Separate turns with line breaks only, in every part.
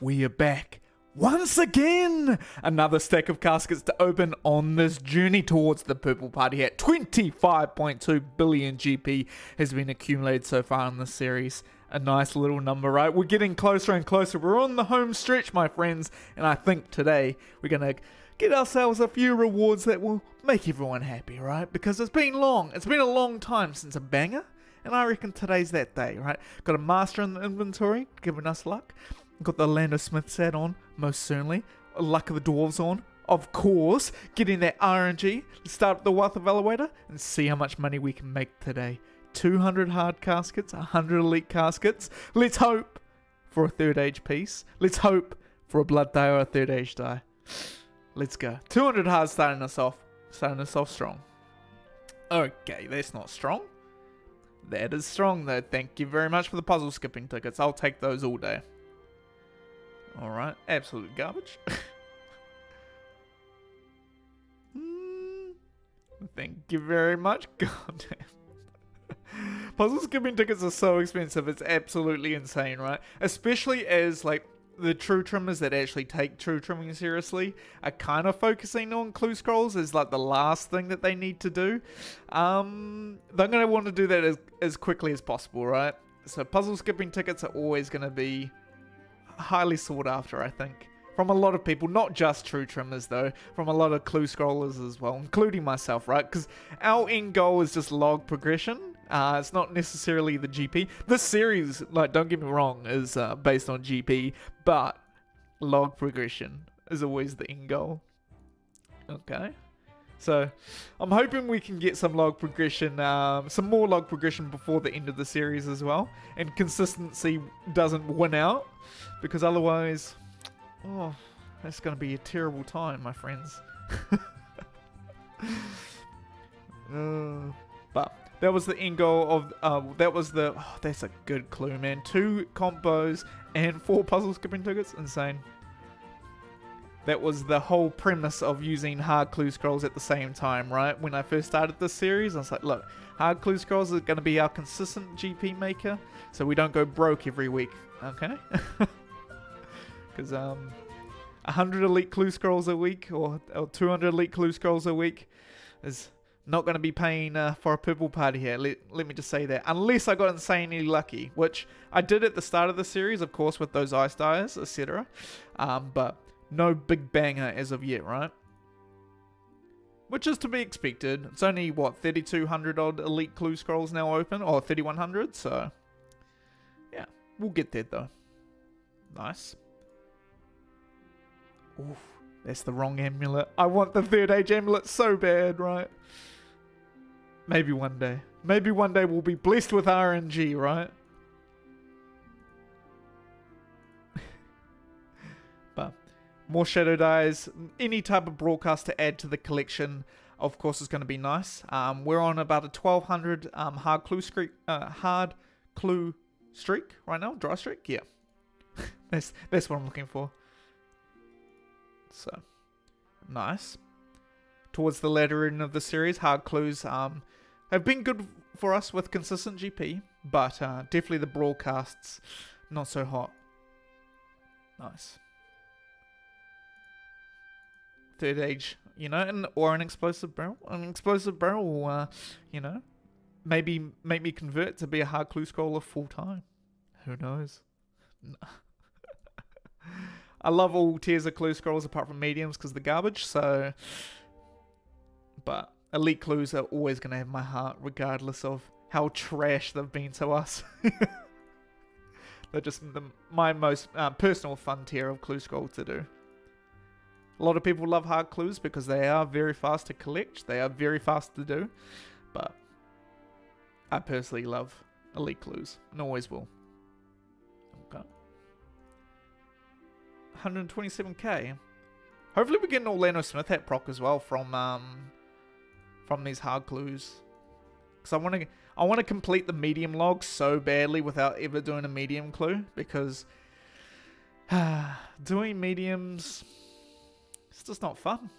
we are back. Once again, another stack of caskets to open on this journey towards the purple party hat. 25.2 billion GP has been accumulated so far in this series. A nice little number, right? We're getting closer and closer. We're on the home stretch, my friends, and I think today we're gonna get ourselves a few rewards that will make everyone happy, right? Because it's been long. It's been a long time since a banger. And I reckon today's that day, right? Got a master in the inventory, giving us luck. Got the Lando Smith set on, most certainly. Luck of the Dwarves on, of course. Getting that RNG. Start up the Wealth of Evaluator and see how much money we can make today. 200 hard caskets, 100 elite caskets. Let's hope for a third age piece. Let's hope for a blood dye or a third age dye. Let's go. 200 hard starting us off. Starting us off strong. Okay, that's not strong. That is strong though. Thank you very much for the puzzle skipping tickets. I'll take those all day. Alright, absolute garbage. mm, thank you very much. God damn. Puzzle skipping tickets are so expensive. It's absolutely insane, right? Especially as like the true trimmers that actually take true trimming seriously are kind of focusing on clue scrolls as like the last thing that they need to do. Um, they're going to want to do that as, as quickly as possible, right? So puzzle skipping tickets are always going to be highly sought after, I think. From a lot of people, not just true trimmers though, from a lot of clue scrollers as well, including myself, right? Because our end goal is just log progression. Uh, it's not necessarily the GP. This series, like, don't get me wrong, is uh, based on GP, but log progression is always the end goal. Okay. So, I'm hoping we can get some log progression, um, some more log progression before the end of the series as well. And consistency doesn't win out, because otherwise, oh, that's going to be a terrible time, my friends. uh, but that was the end goal of. Uh, that was the. Oh, that's a good clue, man. Two combos and four puzzle skipping tickets. Insane. That was the whole premise of using hard clue scrolls at the same time, right? When I first started this series, I was like, look, hard clue scrolls are going to be our consistent GP maker, so we don't go broke every week, okay? Because um, 100 elite clue scrolls a week or, or 200 elite clue scrolls a week is not going to be paying uh, for a purple party here. Let, let me just say that. Unless I got insanely lucky, which I did at the start of the series, of course, with those ice dyes, etc. Um, but no big banger as of yet, right? Which is to be expected. It's only, what, 3,200 odd elite clue scrolls now open, or 3,100, so... Yeah, we'll get there though. Nice. Oof, that's the wrong amulet. I want the third age amulet so bad, right? Maybe one day. Maybe one day we'll be blessed with RNG, right? More shadow dyes. Any type of broadcast to add to the collection, of course, is going to be nice. Um, we're on about a 1200 um, hard clue streak. Uh, hard clue streak right now. Dry streak, yeah. that's that's what I'm looking for. So nice. Towards the latter end of the series, hard clues um, have been good for us with consistent GP, but uh, definitely the broadcasts not so hot. Nice. Third age, you know, and or an explosive barrel. An explosive barrel uh, you know, maybe make me convert to be a hard clue scroller full time. Who knows? I love all tiers of clue scrolls apart from mediums because the garbage. So, but elite clues are always going to have my heart, regardless of how trash they've been to us. They're just the, my most uh, personal fun tier of clue scroll to do. A lot of people love hard clues because they are very fast to collect. They are very fast to do. But I personally love elite clues and always will. Okay. 127k. Hopefully we get an Orlando Smith hat proc as well from um, from these hard clues. Because I want to I want to complete the medium log so badly without ever doing a medium clue. Because doing mediums, it's just not fun.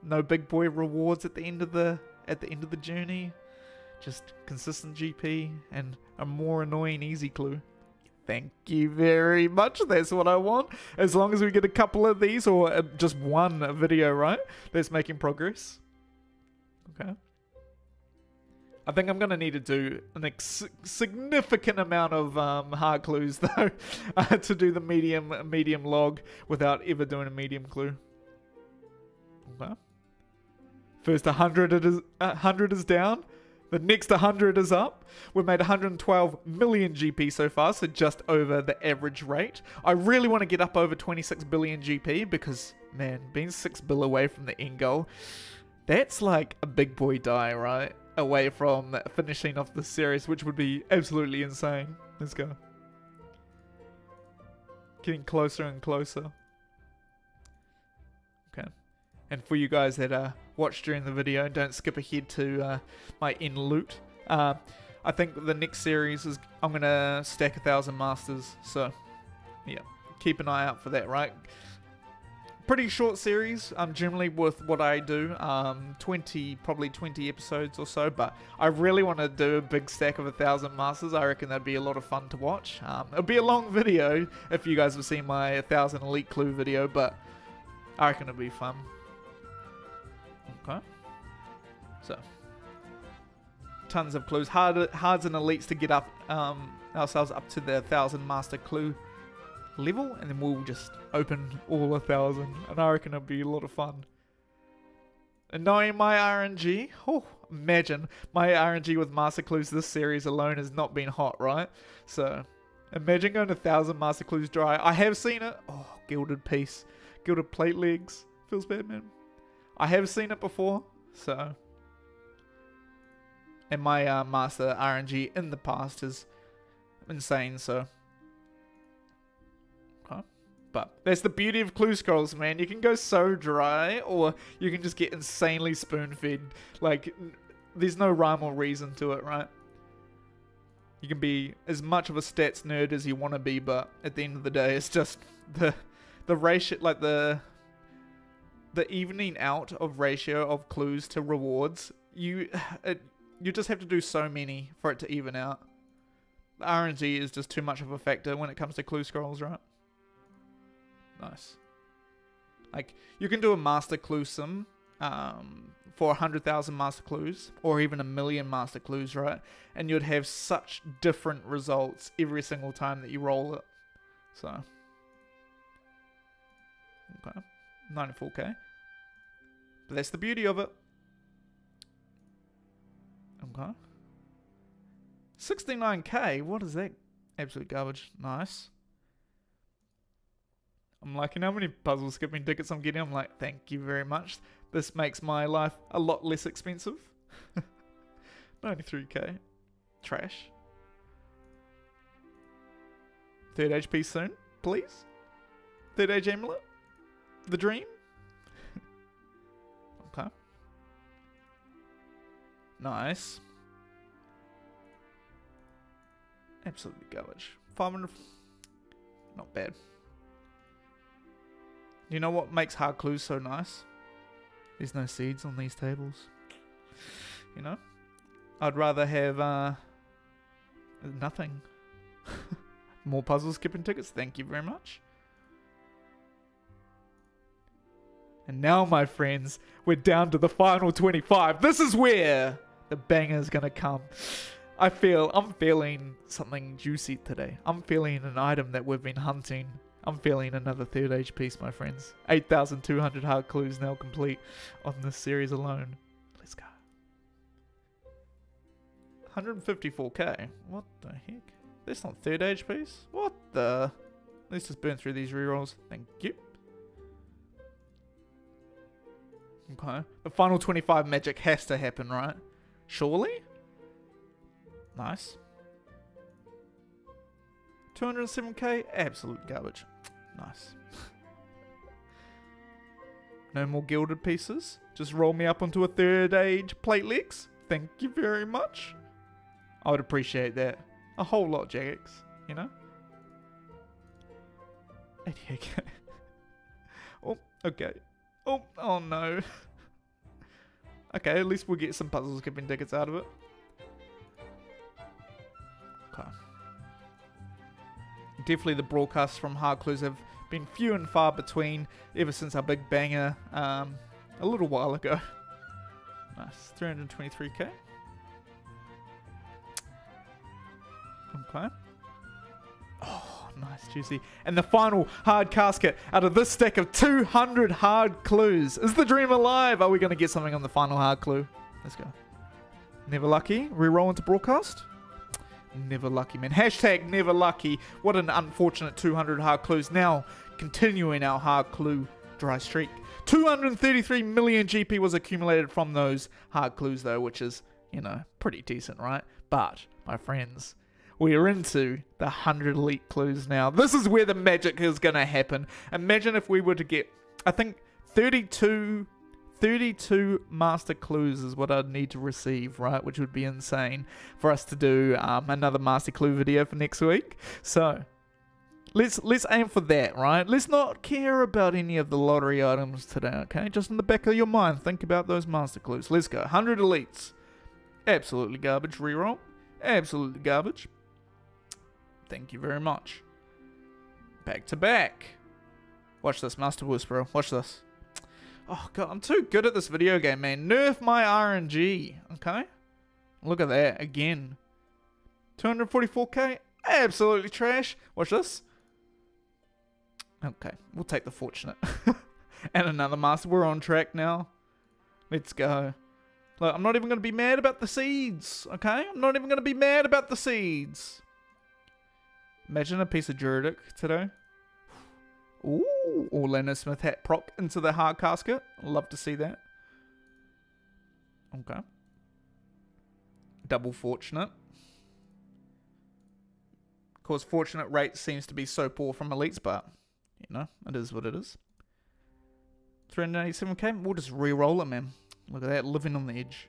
No big boy rewards at the end of the at the end of the journey. Just consistent GP and a more annoying easy clue. Thank you very much. That's what I want. As long as we get a couple of these or uh, just one video, right? That's making progress. Okay. I think I'm going to need to do an significant amount of um, hard clues, though, to do the medium medium log without ever doing a medium clue. Okay. First 100 is, 100 is down. The next 100 is up. We've made 112 million GP so far, so just over the average rate. I really want to get up over 26 billion GP because, man, being 6 bill away from the end goal, that's like a big boy die, right? Away from finishing off the series, which would be absolutely insane. Let's go. Getting closer and closer. Okay. And for you guys that uh, watch during the video, don't skip ahead to uh, my in loot. Uh, I think the next series is I'm gonna stack a thousand masters. So, yeah, keep an eye out for that. Right. Pretty short series, um, generally with what I do, um, 20, probably 20 episodes or so, but I really want to do a big stack of a thousand masters. I reckon that'd be a lot of fun to watch. Um, it'll be a long video if you guys have seen my 1000 elite clue video, but I reckon it'll be fun. Okay. So, tons of clues. Hard, hards and elites to get up um, ourselves up to the thousand master clue level, and then we'll just open all a thousand. And I reckon it'll be a lot of fun. And knowing my RNG, oh, imagine my RNG with master clues this series alone has not been hot, right? So, imagine going a thousand master clues dry. I have seen it. Oh, gilded piece, gilded plate legs. Feels bad, man. I have seen it before, so. And my uh, master RNG in the past is insane, so. But that's the beauty of clue scrolls, man. You can go so dry, or you can just get insanely spoon fed. Like, there's no rhyme or reason to it, right? You can be as much of a stats nerd as you want to be, but at the end of the day, it's just the the ratio, like the the evening out of ratio of clues to rewards, you it, you just have to do so many for it to even out. The RNG is just too much of a factor when it comes to clue scrolls, right? Nice. Like you can do a master clue sim um, for 100,000 master clues or even a million master clues, right? And you'd have such different results every single time that you roll it. So, okay. 94k. But that's the beauty of it. Okay. 69k? What is that? Absolute garbage. Nice. I'm you know how many puzzle skipping tickets I'm getting? I'm like, thank you very much. This makes my life a lot less expensive. 93k. Trash. Third HP soon, please. Third age amulet. The dream? Nice. Absolutely garbage. 500. Not bad. You know what makes hard clues so nice? There's no seeds on these tables. You know? I'd rather have, uh, nothing. More puzzle skipping tickets, thank you very much. And now, my friends, we're down to the final 25. This is where the banger's gonna come. I feel, I'm feeling something juicy today. I'm feeling an item that we've been hunting. I'm feeling another third age piece, my friends. 8,200 hard clues now complete on this series alone. Let's go. 154k. What the heck? That's not third age piece? What the? Let's just burn through these rerolls. Thank you. Okay. The final 25 magic has to happen, right? Surely? Nice. 207k? Absolute garbage. Nice. no more gilded pieces. Just roll me up onto a third age plate legs. Thank you very much. I would appreciate that. A whole lot, Jagex. You know? 88k. oh, okay. Oh, oh no. okay, at least we'll get some puzzle skipping tickets out of it. Okay. definitely the broadcasts from Hard Clues have been few and far between ever since our big banger um, a little while ago. Nice, 323k. Okay. Nice, juicy. And the final hard casket out of this stack of 200 hard clues. Is the dream alive? Are we going to get something on the final hard clue? Let's go. Never lucky. Reroll into broadcast. Never lucky, man. Hashtag never lucky. What an unfortunate 200 hard clues. Now, continuing our hard clue dry streak. 233 million GP was accumulated from those hard clues, though, which is, you know, pretty decent, right? But, my friends, we are into the 100 elite clues now. This is where the magic is going to happen. Imagine if we were to get, I think, 32 32 master clues is what I'd need to receive, right? Which would be insane for us to do um, another master clue video for next week. So let's let's aim for that, right? Let's not care about any of the lottery items today, okay? Just in the back of your mind, think about those master clues. Let's go. 100 elites. Absolutely garbage. Reroll. Absolutely garbage. Thank you very much. Back to back. Watch this, Master Whisperer. Watch this. Oh god, I'm too good at this video game, man. Nerf my RNG. Okay? Look at that again. 244k? Absolutely trash. Watch this. Okay, we'll take the fortunate. and another master. We're on track now. Let's go. Look, I'm not even going to be mad about the seeds, okay? I'm not even going to be mad about the seeds. Imagine a piece of Druidic today. Ooh, Orlando Smith hat prop into the hard casket. Love to see that. Okay. Double fortunate. Of course, fortunate rate seems to be so poor from elites, but you know, it is what it is. 387k, we'll just re-roll it, man. Look at that, living on the edge.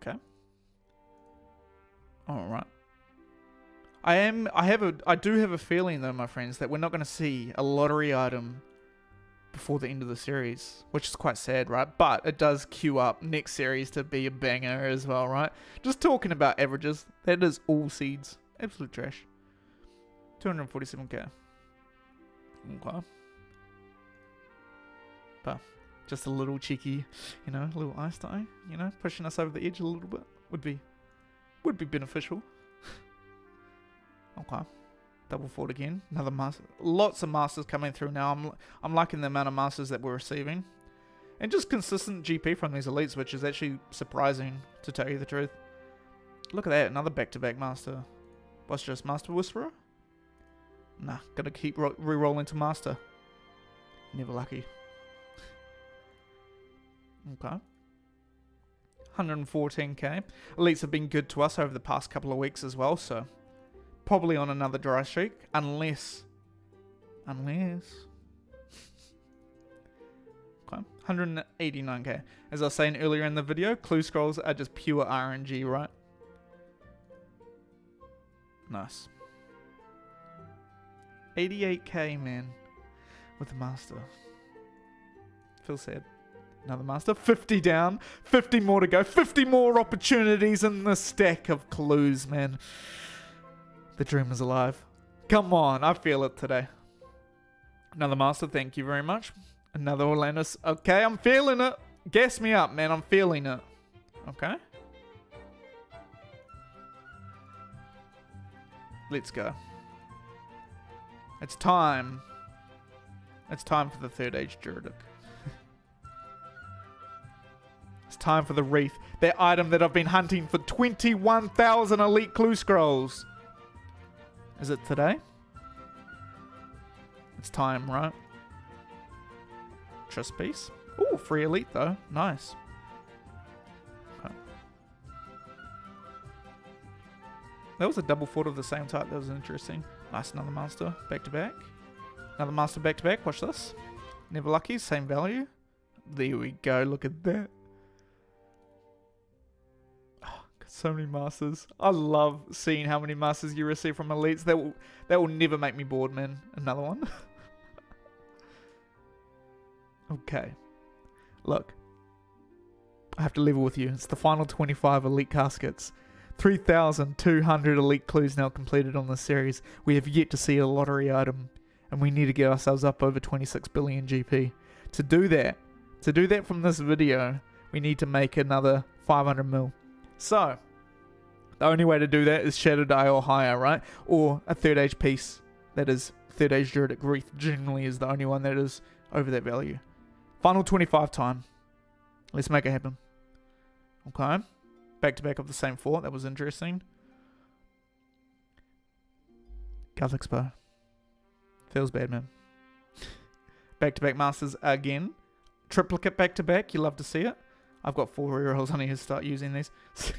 Okay. Alright. I am I have a I do have a feeling though, my friends, that we're not gonna see a lottery item before the end of the series, which is quite sad, right? But it does queue up next series to be a banger as well, right? Just talking about averages, that is all seeds. Absolute trash. 247k. Okay. But just a little cheeky, you know, a little ice dye, you know, pushing us over the edge a little bit would be would be beneficial. Okay. Double fort again. Another master. Lots of masters coming through now. I'm I'm liking the amount of masters that we're receiving. And just consistent GP from these elites, which is actually surprising, to tell you the truth. Look at that, another back-to-back -back master. What's just Master Whisperer? Nah, gotta keep re-rolling to Master. Never lucky. Okay. 114k. Elites have been good to us over the past couple of weeks as well, so probably on another dry streak, unless, unless, okay, 189k. As I was saying earlier in the video, clue scrolls are just pure RNG, right? Nice. 88k, man, with the master. Feels sad. Another master. 50 down. 50 more to go. 50 more opportunities in the stack of clues, man. The dream is alive. Come on, I feel it today. Another master, thank you very much. Another Orlandus. Okay, I'm feeling it. Gas me up, man. I'm feeling it. Okay. Let's go. It's time. It's time for the third age Druidic. it's time for the wreath. That item that I've been hunting for 21,000 elite clue scrolls. Is it today? It's time, right? Trust piece. Ooh, free elite though. Nice. Okay. That was a double foot of the same type. That was interesting. Nice, another master back to back. Another master back to back. Watch this. Never lucky, same value. There we go. Look at that. So many masters. I love seeing how many masters you receive from elites. That will that will never make me bored, man. Another one. okay. Look. I have to level with you. It's the final 25 elite caskets. 3,200 elite clues now completed on this series. We have yet to see a lottery item, and we need to get ourselves up over 26 billion GP. To do that, to do that from this video, we need to make another 500 mil. So, the only way to do that is Shattered Eye or higher, right? Or a third age piece that is third age Druidic Wreath generally is the only one that is over that value. Final 25 time. Let's make it happen. Okay. Back to back of the same four. That was interesting. Catholic Expo. Feels bad, man. back to back Masters again. Triplicate back to back. You love to see it. I've got four rerolls. I need to start using these.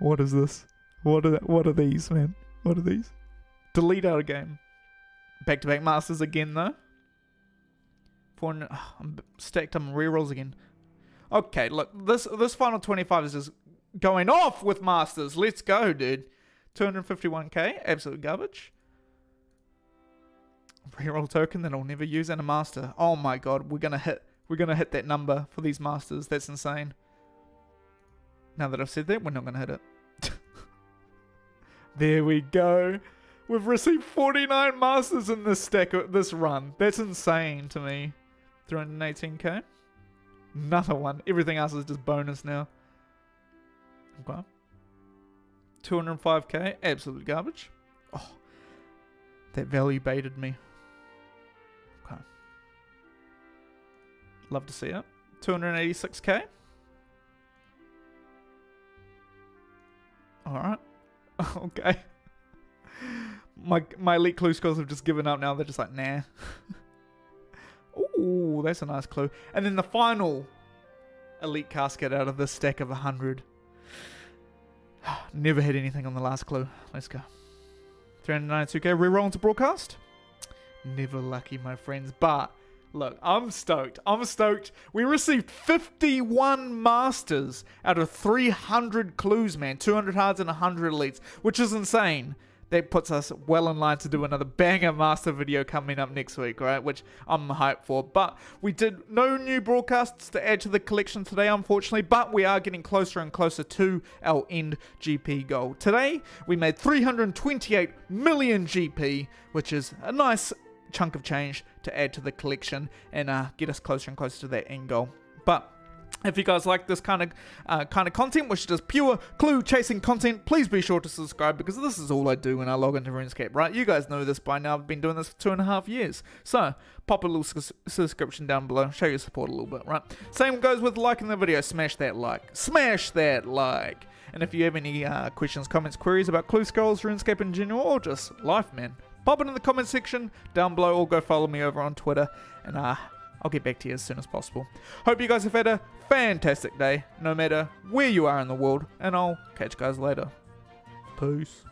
what is this? What are what are these, man? What are these? Delete out a game. Back to back Masters again, though. Four, oh, I'm stacked on rerolls again. Okay, look, this this final 25 is just going off with Masters. Let's go, dude. 251k, absolute garbage. Reroll token that I'll never use and a master. Oh my god, we're gonna hit we're gonna hit that number for these masters. That's insane. Now that I've said that, we're not gonna hit it. there we go. We've received 49 masters in this stack this run. That's insane to me. 318k. Another one. Everything else is just bonus now. Okay. 205k. Absolute garbage. Oh, that value baited me. Love to see it. 286k. Alright. okay. My my elite clue scores have just given up now. They're just like, nah. Ooh, that's a nice clue. And then the final elite casket out of this stack of 100. Never had anything on the last clue. Let's go. 392k reroll into broadcast. Never lucky, my friends. But look, I'm stoked. I'm stoked. We received 51 masters out of 300 clues, man. 200 hards and 100 elites, which is insane that puts us well in line to do another banger master video coming up next week, right? Which I'm hyped for. But we did no new broadcasts to add to the collection today, unfortunately, but we are getting closer and closer to our end GP goal. Today, we made 328 million GP, which is a nice chunk of change to add to the collection and uh, get us closer and closer to that end goal. But if you guys like this kind of uh, kind of content, which is pure clue chasing content, please be sure to subscribe because this is all I do when I log into RuneScape, right? You guys know this by now. I've been doing this for two and a half years. So pop a little su subscription down below, show your support a little bit, right? Same goes with liking the video. Smash that like. Smash that like. And if you have any uh, questions, comments, queries about Clue Scrolls, RuneScape in general, or just life, man, pop it in the comment section down below or go follow me over on Twitter. And uh, I'll get back to you as soon as possible. Hope you guys have had a fantastic day, no matter where you are in the world, and I'll catch you guys later. Peace.